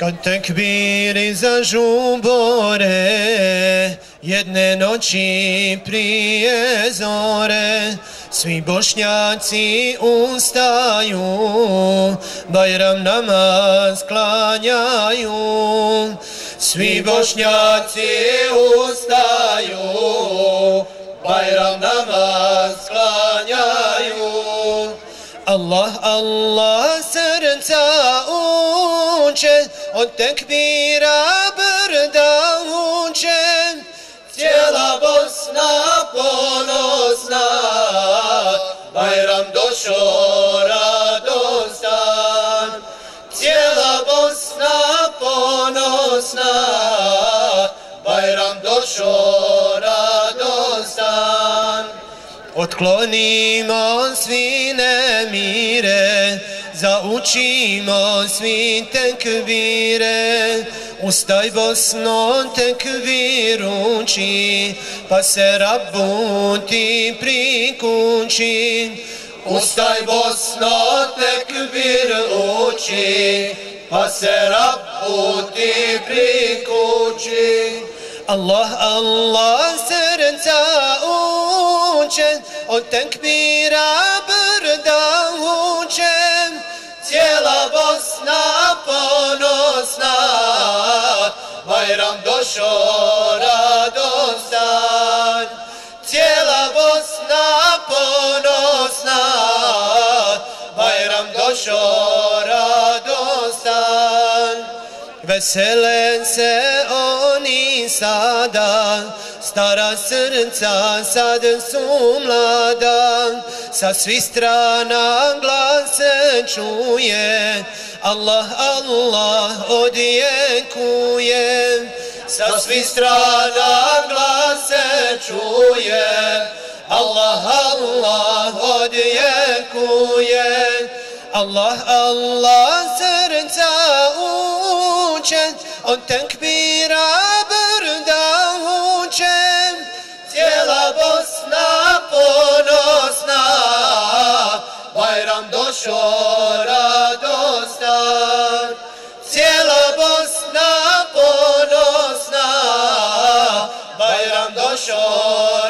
Kad tekbiri za žubore, jedne noći prije zore, svi bošnjaci ustaju, Bajram namaz klanjaju. Svi bošnjaci ustaju, Bajram namaz Allah, Allah, srca uče, od tekbira brda uče, cijela Bosna ponosna, Bajram došao radostan, cijela Bosna ponosna, Bajram došao Otklonimo svi nemire, zaučimo svi tekvire, ustaj Bosno tekvir uči, pa se Rabbu ti prikući. Ustaj Bosno tekvir uči, pa se Rabbu ti prikući. Allah, Allah, uče, od tekbira brda uče, cijela Bosna ponosna, Bajram došo radostan. Cijela Bosna ponosna, Bajram došo radostan. veselen se oni sada, stara srca sad su mlada, sa svi strana glas se čuje, Allah, Allah odjekuje, sa svi strana glas se čuje, Allah, Allah odjekuje, Allah, Allah srca uče, od tekbira brda Bajram došo radostan. Cijela Bosna ponosna, Bajram došo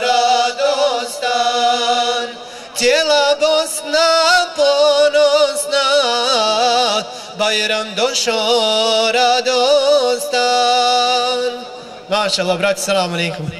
radostan. Cijela Bosna ponosna, Bajram došo radostan. Mašallah, brati, salamu alaikum.